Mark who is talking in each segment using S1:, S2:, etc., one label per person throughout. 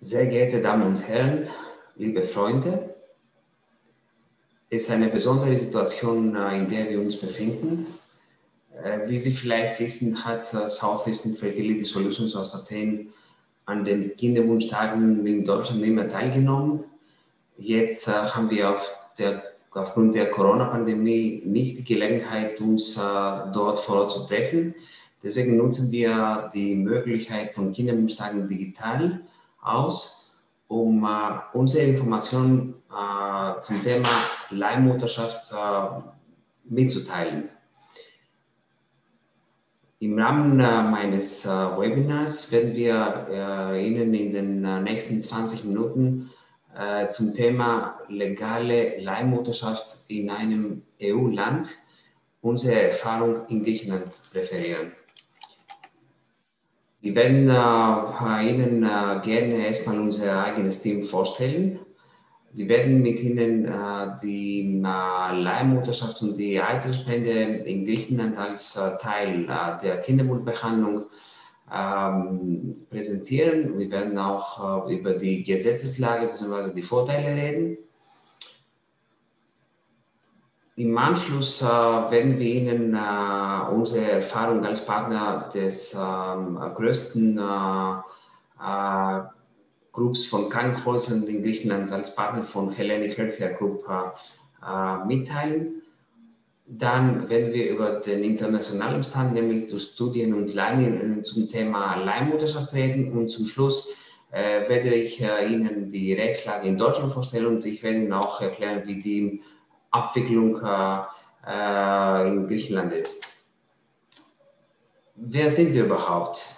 S1: Sehr geehrte Damen und Herren, liebe Freunde, es ist eine besondere Situation, äh, in der wir uns befinden. Äh, wie Sie vielleicht wissen, hat äh, Southeastern Fertility Solutions aus Athen an den Kinderwunschtagen in Deutschland nicht mehr teilgenommen. Jetzt haben wir auf der, aufgrund der Corona-Pandemie nicht die Gelegenheit, uns dort vor Ort zu treffen. Deswegen nutzen wir die Möglichkeit von Kinderwunschtagen digital aus, um äh, unsere Informationen äh, zum Thema Leihmutterschaft äh, mitzuteilen. Im Rahmen äh, meines äh, Webinars werden wir Ihnen in den nächsten 20 Minuten zum Thema legale Leihmutterschaft in einem EU-Land unsere Erfahrung in Griechenland referieren. Wir werden äh, Ihnen äh, gerne erstmal unser eigenes Team vorstellen. Wir werden mit Ihnen äh, die äh, Leihmutterschaft und die Eizellspende in Griechenland als äh, Teil äh, der Kindermundbehandlung ähm, präsentieren. Wir werden auch über die Gesetzeslage bzw. die Vorteile reden. Im Anschluss äh, werden wir Ihnen äh, unsere Erfahrung als Partner des ähm, größten äh, äh Groups von Krankenhäusern in Griechenland als Partner von Hellenic Healthcare Group äh, mitteilen. Dann werden wir über den internationalen Stand, nämlich durch Studien und Leinen zum Thema Leihmutterschaft reden. Und zum Schluss äh, werde ich Ihnen die Rechtslage in Deutschland vorstellen und ich werde Ihnen auch erklären, wie die Abwicklung äh, äh, in Griechenland ist. Wer sind wir überhaupt?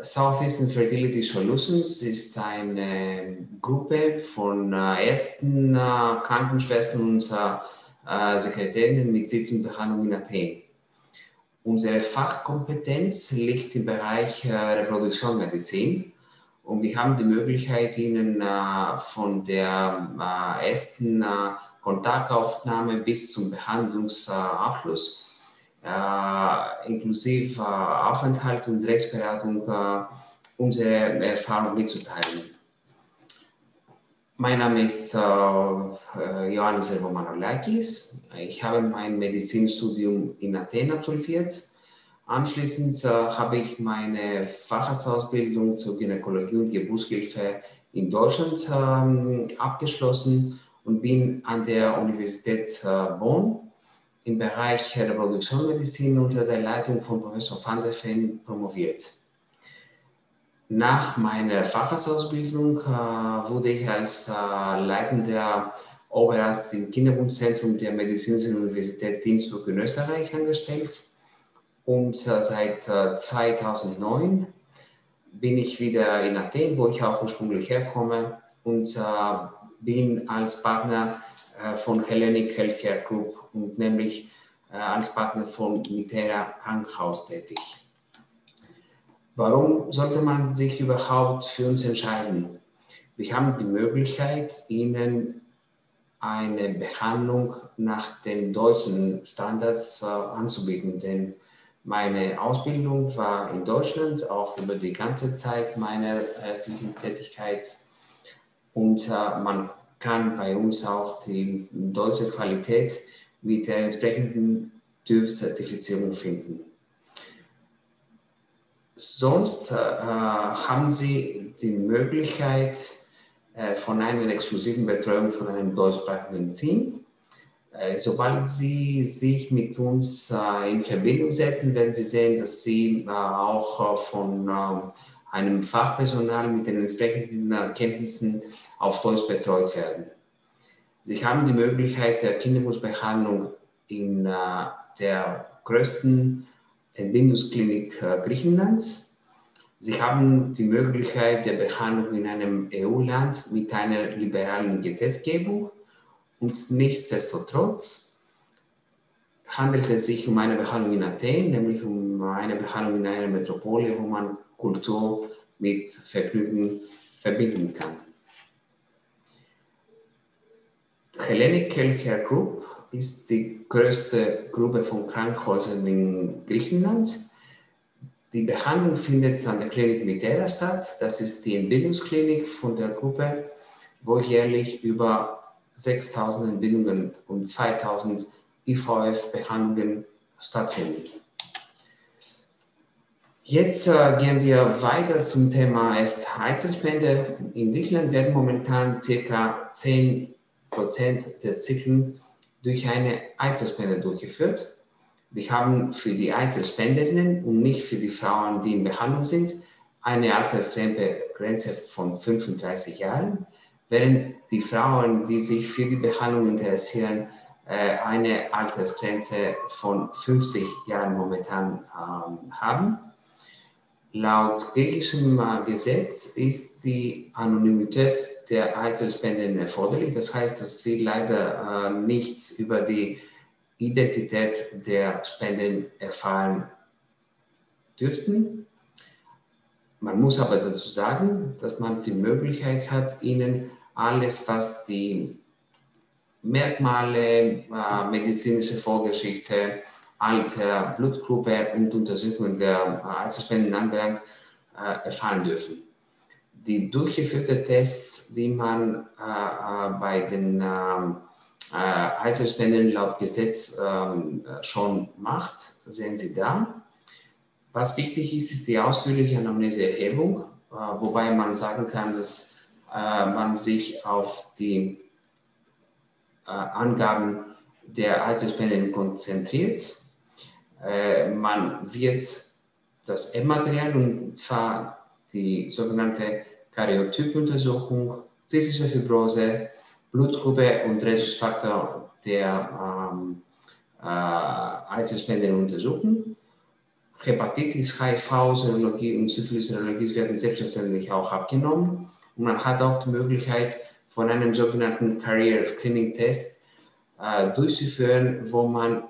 S1: Southeastern Fertility Solutions ist eine Gruppe von äh, Ärzten, äh, Krankenschwestern und äh, Sekretärinnen mit Sitz und Behandlung in Athen. Unsere Fachkompetenz liegt im Bereich äh, Reproduktionsmedizin und wir haben die Möglichkeit, Ihnen äh, von der äh, ersten Kontaktaufnahme bis zum Behandlungsabschluss, äh, inklusive äh, Aufenthalt und Rechtsberatung, äh, unsere Erfahrung mitzuteilen. Mein Name ist äh, Ioannis Romanolakis. Ich habe mein Medizinstudium in Athen absolviert. Anschließend äh, habe ich meine Facharztausbildung zur Gynäkologie und Geburtshilfe in Deutschland äh, abgeschlossen und bin an der Universität äh, Bonn im Bereich Reproduktionsmedizin unter der Leitung von Professor van der Ven promoviert. Nach meiner Facharztausbildung äh, wurde ich als äh, leitender Oberarzt im Kinderwunschzentrum der Medizinischen Universität Innsbruck in Österreich angestellt. Und äh, seit 2009 äh, bin ich wieder in Athen, wo ich auch ursprünglich herkomme, und bin als Partner äh, von Hellenic Healthcare Group und nämlich äh, als Partner von Mitera Krankenhaus tätig. Warum sollte man sich überhaupt für uns entscheiden? Wir haben die Möglichkeit, Ihnen eine Behandlung nach den deutschen Standards äh, anzubieten, denn meine Ausbildung war in Deutschland, auch über die ganze Zeit meiner ärztlichen Tätigkeit und äh, man kann bei uns auch die deutsche Qualität mit der entsprechenden TÜV-Zertifizierung finden. Sonst äh, haben Sie die Möglichkeit äh, von einer exklusiven Betreuung von einem deutschsprachigen Team. Äh, sobald Sie sich mit uns äh, in Verbindung setzen, werden Sie sehen, dass Sie äh, auch von einem Fachpersonal mit den entsprechenden Kenntnissen auf Deutsch betreut werden. Sie haben die Möglichkeit der Kinderwunschbehandlung in äh, der größten Entbindungsklinik äh, Griechenlands. Sie haben die Möglichkeit der Behandlung in einem EU-Land mit einer liberalen Gesetzgebung und nichtsdestotrotz handelt es sich um eine Behandlung in Athen, nämlich um eine Behandlung in einer Metropole, wo man Kultur mit Vergnügen verbinden kann. Hellenic Healthcare Group ist die größte Gruppe von Krankenhäusern in Griechenland. Die Behandlung findet an der Klinik Mitera statt. Das ist die Entbindungsklinik von der Gruppe, wo jährlich über 6000 Entbindungen und 2000 IVF-Behandlungen stattfinden. Jetzt äh, gehen wir weiter zum Thema Heizungsspende. In Griechenland werden momentan ca. 10% der Zyklen durch eine Heizungsspende durchgeführt. Wir haben für die Einzelspenderinnen und nicht für die Frauen, die in Behandlung sind, eine Altersgrenze von 35 Jahren, während die Frauen, die sich für die Behandlung interessieren, äh, eine Altersgrenze von 50 Jahren momentan ähm, haben. Laut griechischem Gesetz ist die Anonymität der Einzelspenden erforderlich. Das heißt, dass sie leider äh, nichts über die Identität der Spenden erfahren dürften. Man muss aber dazu sagen, dass man die Möglichkeit hat, ihnen alles, was die Merkmale, äh, medizinische Vorgeschichte, Alter, Blutgruppe und Untersuchung der Einzelspenden anbelangt, äh, erfahren dürfen. Die durchgeführten Tests, die man äh, äh bei den ähm, äh, Einzelspenden laut Gesetz ähm, schon macht, sehen Sie da. Was wichtig ist, ist die ausführliche Anamneseerhebung, äh, wobei man sagen kann, dass äh, man sich auf die äh, Angaben der Einzelspenden konzentriert äh, man wird das M-Material, und zwar die sogenannte Karyotypuntersuchung, zystische Fibrose, Blutgruppe und Rhesusfaktor der ähm, äh, Einzelspenden untersuchen. Hepatitis, HIV, Serologie und Syphilis-Serologie werden selbstverständlich auch abgenommen. Und man hat auch die Möglichkeit, von einem sogenannten Career Screening Test äh, durchzuführen, wo man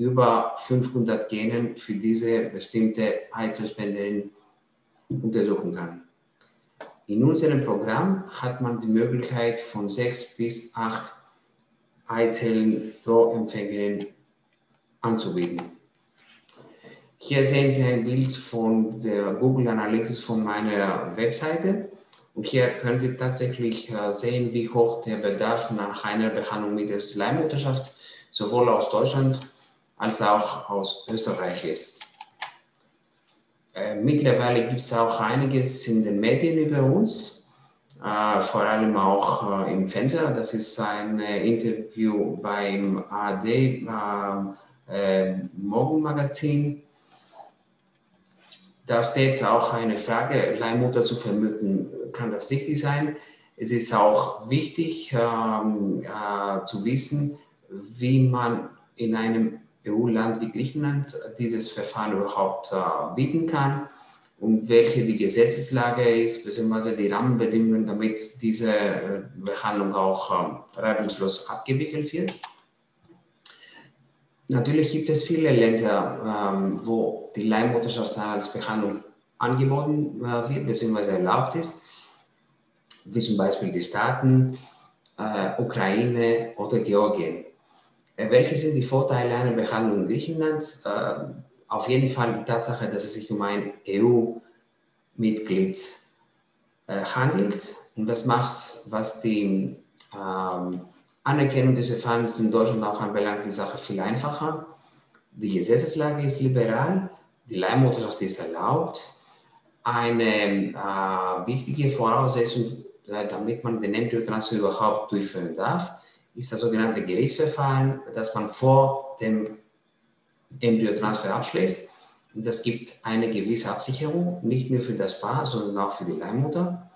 S1: über 500 Genen für diese bestimmte Eizellspenderin untersuchen kann. In unserem Programm hat man die Möglichkeit von sechs bis acht Eizellen pro Empfängerin anzubieten. Hier sehen Sie ein Bild von der Google Analytics von meiner Webseite. Und hier können Sie tatsächlich äh, sehen, wie hoch der Bedarf nach einer Behandlung mittels Leihmutterschaft sowohl aus Deutschland als auch aus Österreich ist. Äh, mittlerweile gibt es auch einiges in den Medien über uns, äh, vor allem auch äh, im Fenster. Das ist ein Interview beim AD ähm, äh, Morgenmagazin. Da steht auch eine Frage, Leihmutter zu vermuten, kann das richtig sein? Es ist auch wichtig ähm, äh, zu wissen, wie man in einem EU-Land wie Griechenland dieses Verfahren überhaupt äh, bieten kann und welche die Gesetzeslage ist, beziehungsweise die Rahmenbedingungen, damit diese äh, Behandlung auch äh, reibungslos abgewickelt wird. Natürlich gibt es viele Länder, ähm, wo die Leihmutterschaft als Behandlung angeboten äh, wird, beziehungsweise erlaubt ist, wie zum Beispiel die Staaten, äh, Ukraine oder Georgien. Äh, welche sind die Vorteile einer Behandlung in Griechenland? Äh, auf jeden Fall die Tatsache, dass es sich um ein EU-Mitglied äh, handelt. Und das macht, was die ähm, Anerkennung des Verfahrens in Deutschland auch anbelangt, die Sache viel einfacher. Die Gesetzeslage ist liberal, die Leihmutterschaft ist erlaubt. Eine äh, wichtige Voraussetzung, äh, damit man den Embryotransfer überhaupt durchführen darf, ist das sogenannte Gerichtsverfahren, das man vor dem Embryotransfer abschließt. Das gibt eine gewisse Absicherung, nicht nur für das Paar, sondern auch für die Leihmutter.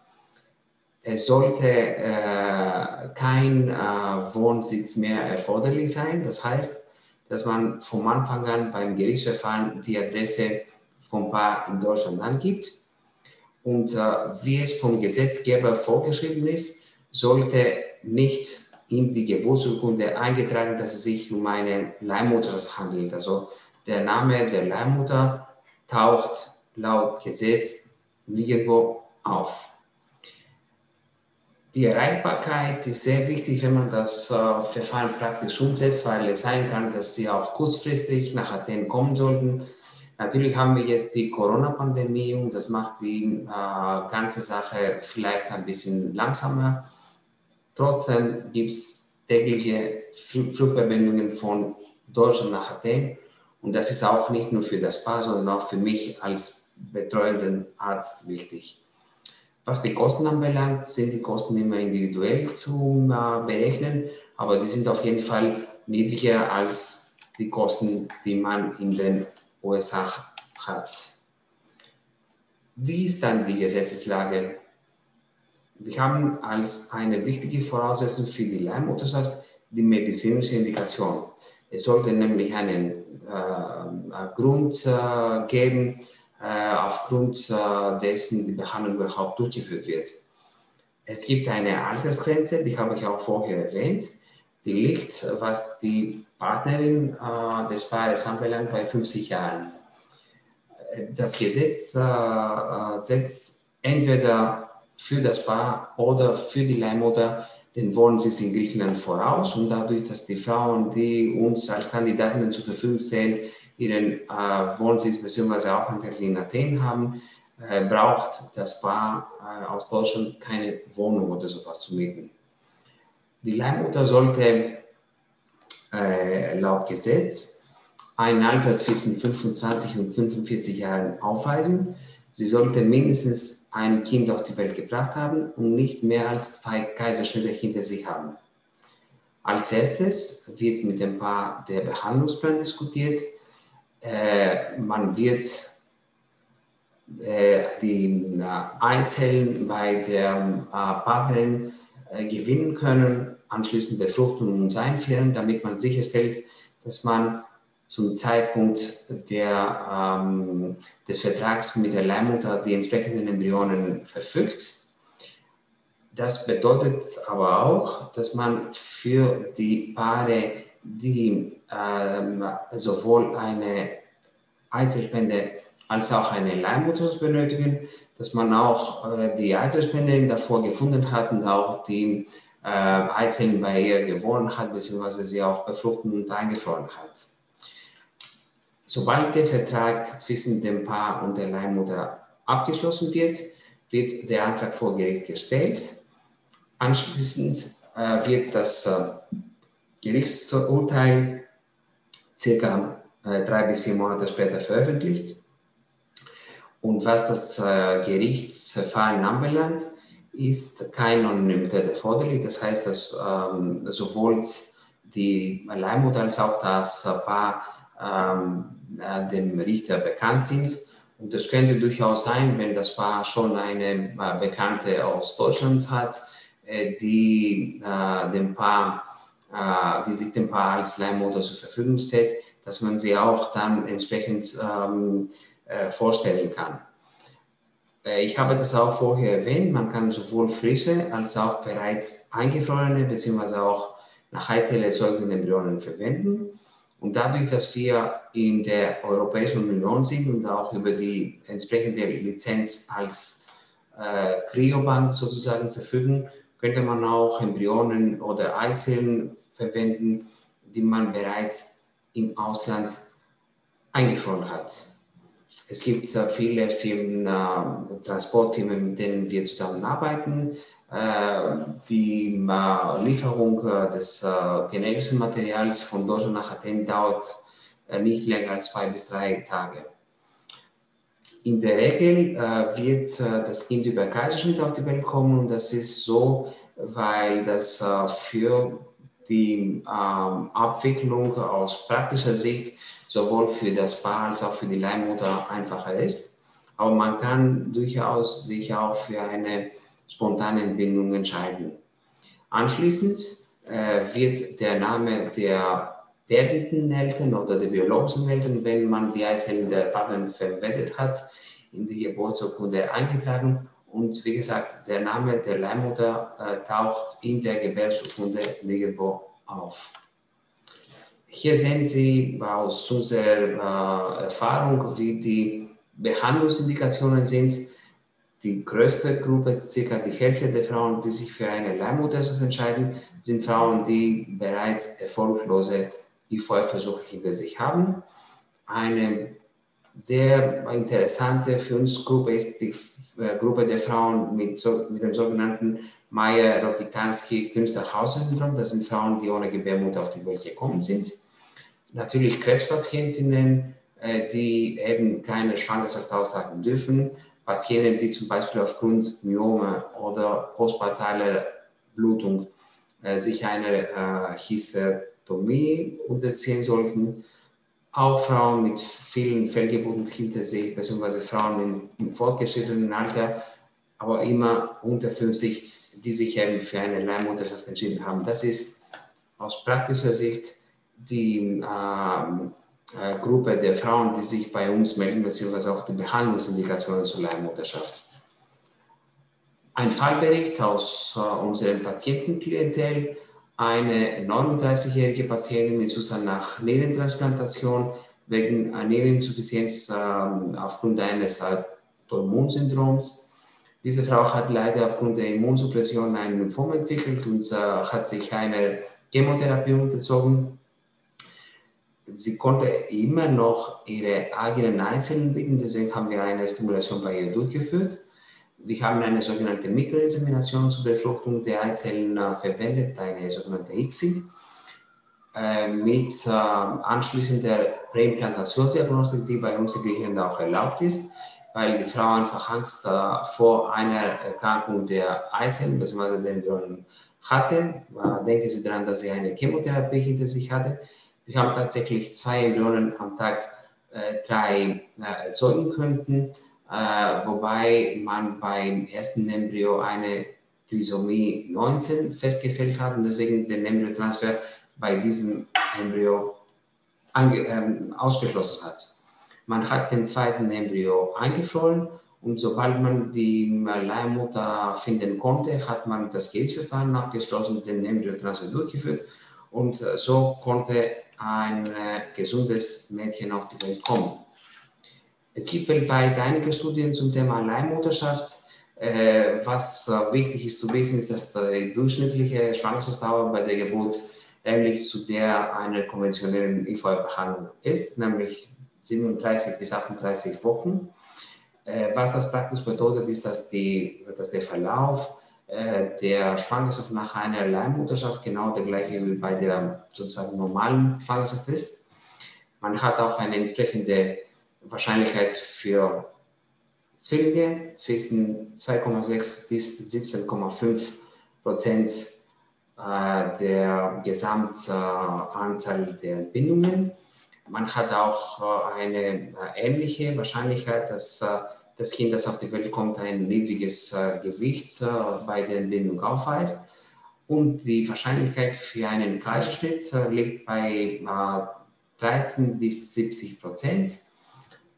S1: Es sollte äh, kein äh, Wohnsitz mehr erforderlich sein. Das heißt, dass man vom Anfang an beim Gerichtsverfahren die Adresse vom Paar in Deutschland angibt. Und äh, wie es vom Gesetzgeber vorgeschrieben ist, sollte nicht in die Geburtsurkunde eingetragen, dass es sich um eine Leihmutter handelt. Also der Name der Leihmutter taucht laut Gesetz nirgendwo auf. Die Erreichbarkeit ist sehr wichtig, wenn man das äh, Verfahren praktisch umsetzt, weil es sein kann, dass Sie auch kurzfristig nach Athen kommen sollten. Natürlich haben wir jetzt die Corona-Pandemie und das macht die äh, ganze Sache vielleicht ein bisschen langsamer. Trotzdem gibt es tägliche Flugverbindungen von Deutschland nach Athen und das ist auch nicht nur für das Paar, sondern auch für mich als betreuenden Arzt wichtig. Was die Kosten anbelangt, sind die Kosten immer individuell zu äh, berechnen, aber die sind auf jeden Fall niedriger als die Kosten, die man in den USA hat. Wie ist dann die Gesetzeslage? Wir haben als eine wichtige Voraussetzung für die Leihmutterschaft die medizinische Indikation. Es sollte nämlich einen äh, Grund äh, geben, äh, aufgrund äh, dessen die Behandlung überhaupt durchgeführt wird. Es gibt eine Altersgrenze, die habe ich auch vorher erwähnt, die liegt, was die Partnerin äh, des Paares anbelangt, bei 50 Jahren. Das Gesetz äh, setzt entweder für das Paar oder für die Leihmutter den Wohnsitz in Griechenland voraus und dadurch, dass die Frauen, die uns als Kandidatinnen zur Verfügung stehen, ihren äh, Wohnsitz bzw. Aufenthalt in Athen haben, äh, braucht das Paar äh, aus Deutschland keine Wohnung oder sowas zu mieten. Die Leihmutter sollte äh, laut Gesetz ein Alter zwischen 25 und 45 Jahren aufweisen. Sie sollte mindestens ein Kind auf die Welt gebracht haben und nicht mehr als zwei Kaiserschnitte hinter sich haben. Als erstes wird mit dem Paar der Behandlungsplan diskutiert. Äh, man wird äh, die Einzellen bei der äh, Partnerin äh, gewinnen können, anschließend befruchten und einführen, damit man sicherstellt, dass man zum Zeitpunkt der, ähm, des Vertrags mit der Leihmutter die entsprechenden Embryonen verfügt. Das bedeutet aber auch, dass man für die Paare die ähm, sowohl eine Eizellspende als auch eine Leihmutter benötigen, dass man auch äh, die Eizellspenderin davor gefunden hat und auch die äh, ihr gewonnen hat, beziehungsweise sie auch befruchten und eingefroren hat. Sobald der Vertrag zwischen dem Paar und der Leihmutter abgeschlossen wird, wird der Antrag vor Gericht gestellt. Anschließend äh, wird das äh, Gerichtsurteil circa äh, drei bis vier Monate später veröffentlicht. Und was das äh, Gerichtsverfahren anbelangt, ist keine Anonymität erforderlich. Das heißt, dass ähm, sowohl die Leihmutter als auch das Paar ähm, äh, dem Richter bekannt sind. Und das könnte durchaus sein, wenn das Paar schon eine äh, Bekannte aus Deutschland hat, äh, die äh, dem Paar äh, die sich dem Paar als Leihmutter zur Verfügung stellt, dass man sie auch dann entsprechend ähm, äh, vorstellen kann. Ich habe das auch vorher erwähnt, man kann sowohl frische als auch bereits eingefrorene bzw. auch nach Heizelle erzeugten Embryonen verwenden. Und dadurch, dass wir in der Europäischen Union sind und auch über die entsprechende Lizenz als äh, Cryobank sozusagen verfügen, könnte man auch Embryonen oder Eizellen verwenden, die man bereits im Ausland eingefroren hat. Es gibt äh, viele Firmen, äh, Transportfirmen, mit denen wir zusammenarbeiten. Äh, die äh, Lieferung äh, des äh, generischen Materials von Deutschland nach Athen dauert nicht länger als zwei bis drei Tage. In der Regel wird das Kind über Kaiserschnitt auf die Welt kommen und das ist so, weil das für die ähm, Abwicklung aus praktischer Sicht sowohl für das Paar als auch für die Leihmutter einfacher ist. Aber man kann durchaus sich auch für eine spontane Entbindung entscheiden. Anschließend äh, wird der Name der werdenden Eltern oder der biologischen Eltern, wenn man die Eizellen der Partnerin verwendet hat, in die Geburtsurkunde eingetragen und wie gesagt, der Name der Leihmutter äh, taucht in der Gebärsurkunde nirgendwo auf. Hier sehen Sie aus unserer äh, Erfahrung, wie die Behandlungsindikationen sind. Die größte Gruppe, circa die Hälfte der Frauen, die sich für eine Leihmutter entscheiden, sind Frauen, die bereits erfolglose IVF-Versuche hinter sich haben. Eine sehr interessante für uns Gruppe ist die äh, Gruppe der Frauen mit, mit dem sogenannten Meyer-Rokitansky-Künstler-Hauser-Syndrom. Das sind Frauen, die ohne Gebärmutter auf die Welt gekommen sind. Natürlich Krebspatientinnen, äh, die eben keine Schwangerschaft aussagen dürfen. Patienten, die zum Beispiel aufgrund Myome oder postpartaler Blutung äh, sich eine äh, Hysterektomie unterziehen sollten auch Frauen mit vielen Fehlgeburten hinter sich, beziehungsweise Frauen im, im fortgeschrittenen Alter, aber immer unter 50, die sich eben für eine Leihmutterschaft entschieden haben. Das ist aus praktischer Sicht die äh, äh, Gruppe der Frauen, die sich bei uns melden, beziehungsweise auch die Behandlungsindikationen zur Leihmutterschaft. Ein Fallbericht aus äh, unserem Patientenklientel eine 39-jährige Patientin mit Susan nach Nierentransplantation wegen Niereninsuffizienz äh, aufgrund eines Autoimmunsyndroms. Diese Frau hat leider aufgrund der Immunsuppression einen Lymphom entwickelt und äh, hat sich eine Chemotherapie unterzogen. Sie konnte immer noch ihre eigenen Eizellen bilden, deswegen haben wir eine Stimulation bei ihr durchgeführt. Wir haben eine sogenannte Mikroinsemination zur Befruchtung der Eizellen äh, verwendet, eine sogenannte ICSI, äh, mit äh, anschließender Präimplantationsdiagnostik, die bei uns in Griechenland auch erlaubt ist, weil die Frau einfach Angst äh, vor einer Erkrankung der Eizellen bzw. den Embryonen hatte. Äh, denken Sie daran, dass sie eine Chemotherapie hinter sich hatte. Wir haben tatsächlich zwei Embryonen am Tag äh, drei erzeugen könnten äh, wobei man beim ersten Embryo eine Trisomie 19 festgestellt hat und deswegen den Embryotransfer bei diesem Embryo äh, ausgeschlossen hat. Man hat den zweiten Embryo eingefroren und sobald man die Leihmutter finden konnte, hat man das Gates-Verfahren abgeschlossen, den Embryotransfer durchgeführt und äh, so konnte ein äh, gesundes Mädchen auf die Welt kommen. Es gibt weltweit einige Studien zum Thema Leihmutterschaft. Äh, was äh, wichtig ist zu wissen, ist, dass die durchschnittliche Schwangerschaftsdauer bei der Geburt ähnlich zu der einer konventionellen IVF-Behandlung ist, nämlich 37 bis 38 Wochen. Was das praktisch bedeutet, ist, dass, die, dass der Verlauf der Schwangerschaft nach einer Leihmutterschaft genau der gleiche wie bei der sozusagen normalen Schwangerschaft ist. Man hat auch eine entsprechende Wahrscheinlichkeit für Zwillinge zwischen 2,6 bis 17,5 Prozent äh, der Gesamtanzahl der Entbindungen. Man hat auch äh, eine äh, ähnliche Wahrscheinlichkeit, dass das Kind, das auf die Welt kommt, ein niedriges Gewicht bei der Entbindung aufweist. Und die Wahrscheinlichkeit für einen Kaiserschnitt liegt bei 13 bis 70 Prozent.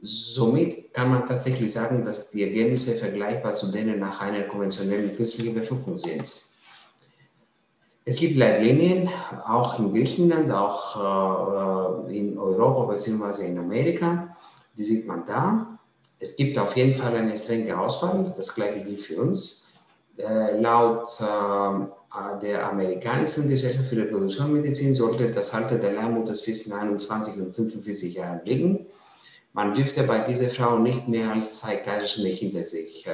S1: Somit kann man tatsächlich sagen, dass die Ergebnisse vergleichbar zu denen nach einer konventionellen künstlichen Befruchtung sind. Es gibt Leitlinien, auch in Griechenland, auch äh, in Europa bzw. in Amerika. Die sieht man da. Es gibt auf jeden Fall eine strenge Auswahl. Das gleiche gilt für uns. Äh, laut äh, der amerikanischen Gesellschaft für Reproduktionsmedizin sollte das Alter der Leihmutter zwischen 21 und 45 Jahren liegen. Man dürfte bei dieser Frau nicht mehr als zwei Kaiserschnitte hinter sich äh,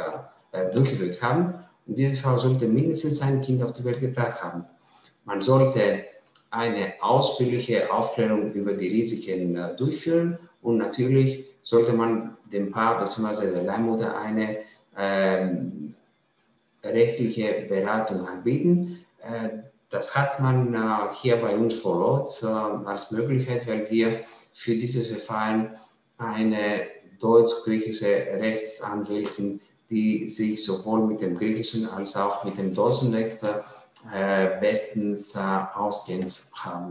S1: äh, durchgeführt haben. Und diese Frau sollte mindestens ein Kind auf die Welt gebracht haben. Man sollte eine ausführliche Aufklärung über die Risiken äh, durchführen und natürlich sollte man dem Paar bzw. der Leihmutter eine ähm, rechtliche Beratung anbieten. Äh, das hat man äh, hier bei uns vor Ort äh, als Möglichkeit, weil wir für dieses Verfahren eine deutsch-griechische Rechtsanwältin, die sich sowohl mit dem griechischen als auch mit dem deutschen Recht äh, bestens äh, auskennt haben.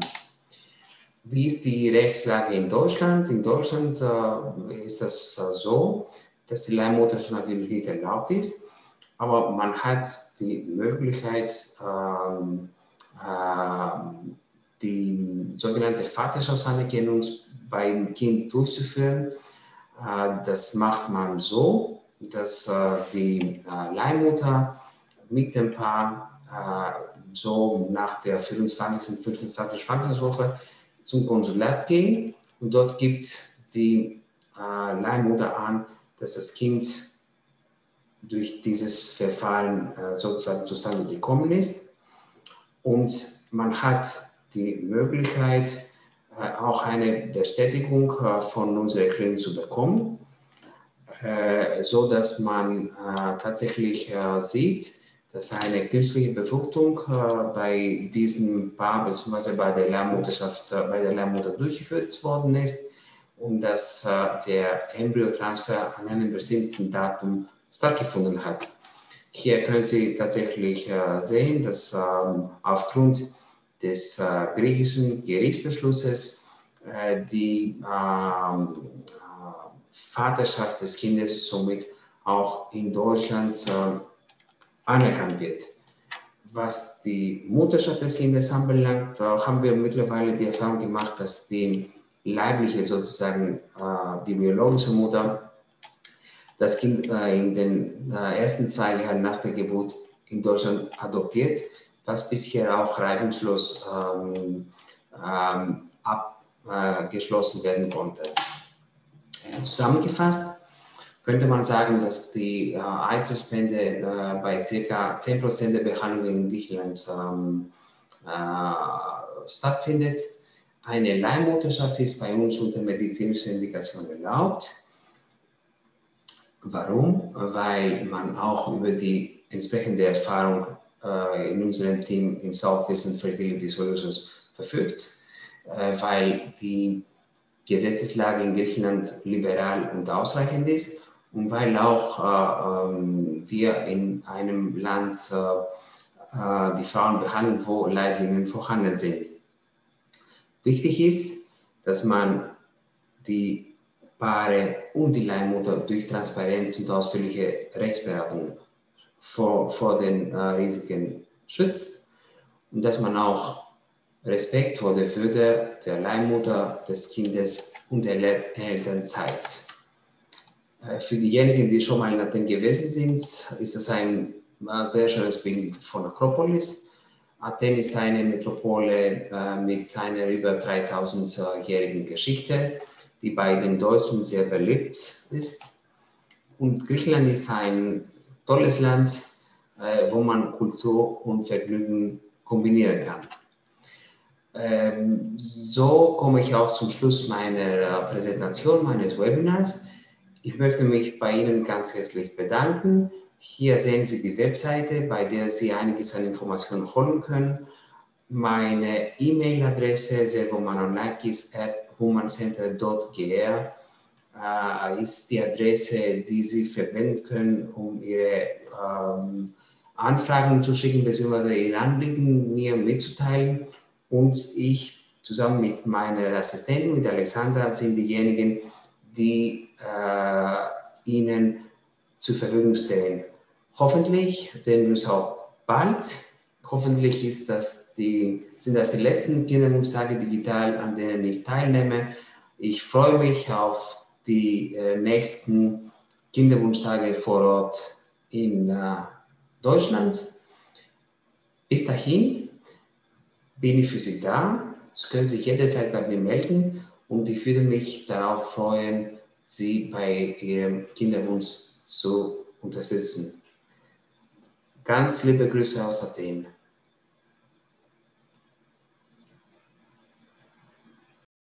S1: Wie ist die Rechtslage in Deutschland? In Deutschland äh, ist das äh, so, dass die Leihmutterschaft natürlich nicht erlaubt ist, aber man hat die Möglichkeit, ähm, äh, die sogenannte Vaterschaftsanerkennung beim Kind durchzuführen. Äh, das macht man so, dass äh, die äh, Leihmutter mit dem Paar so nach der 24. 25. Schwangerschaftswoche zum Konsulat gehen und dort gibt die äh, Leihmutter an, dass das Kind durch dieses Verfahren äh, sozusagen zustande gekommen ist. Und man hat die Möglichkeit, äh, auch eine Bestätigung äh, von unserer Klinik zu bekommen, äh, so dass man äh, tatsächlich sieht, dass eine künstliche Befruchtung bei diesem Paar bzw. bei der Lehrmutterschaft, bei der Lehrmutter durchgeführt worden ist und dass der Embryotransfer an einem bestimmten Datum stattgefunden hat. Hier können Sie tatsächlich äh, sehen, dass ähm, aufgrund des äh, griechischen Gerichtsbeschlusses äh, die ähm, Vaterschaft des Kindes somit auch in Deutschland anerkannt wird. Was die Mutterschaft des Kindes anbelangt, haben wir mittlerweile die Erfahrung gemacht, dass die leibliche sozusagen die biologische Mutter das Kind äh, in den äh, ersten zwei Jahren nach der Geburt in Deutschland adoptiert, was bisher auch reibungslos ähm, ähm, abgeschlossen werden konnte. Zusammengefasst könnte man sagen, dass die äh, Einzelspende äh, bei ca. 10% der Behandlungen in Griechenland ähm, äh, stattfindet. Eine Leihmutterschaft ist bei uns unter medizinischer Indikation erlaubt. Warum? Weil man auch über die entsprechende Erfahrung äh, in unserem Team in Southeast and Fertility Solutions verfügt, äh, weil die Gesetzeslage in Griechenland liberal und ausreichend ist und weil auch äh, ähm, wir in einem Land äh, äh, die Frauen behandeln, wo Leitlinien vorhanden sind. Wichtig ist, dass man die Paare und die Leihmutter durch Transparenz und ausführliche Rechtsberatung vor, vor den äh, Risiken schützt und dass man auch Respekt vor der Würde der Leihmutter, des Kindes und der Eltern zeigt. Äh, für diejenigen, die schon mal in Athen gewesen sind, ist das ein äh, sehr schönes Bild von Akropolis. Athen ist eine Metropole äh, mit einer über 3000-jährigen Geschichte die bei den Deutschen sehr beliebt ist. Und Griechenland ist ein tolles Land, wo man Kultur und Vergnügen kombinieren kann. Ähm, so komme ich auch zum Schluss meiner Präsentation, meines Webinars. Ich möchte mich bei Ihnen ganz herzlich bedanken. Hier sehen Sie die Webseite, bei der Sie einiges an Informationen holen können. Meine E-Mail-Adresse servomanonakis at humancenter.gr äh, ist die Adresse, die Sie verwenden können, um Ihre ähm, Anfragen zu schicken bzw. Ihre Anliegen mir mitzuteilen. Und ich zusammen mit meiner Assistentin, mit Alexandra, sind diejenigen, die äh, Ihnen zur Verfügung stehen. Hoffentlich sehen wir uns auch bald. Hoffentlich ist das die, sind das die letzten Kinderwunschtage digital, an denen ich teilnehme. Ich freue mich auf die äh, nächsten Kinderwunschtage vor Ort in äh, Deutschland. Bis dahin bin ich für Sie da. Sie können sich jederzeit bei mir melden und ich würde mich darauf freuen, Sie bei Ihrem Kinderwunsch zu unterstützen. Ganz liebe Grüße aus Athen.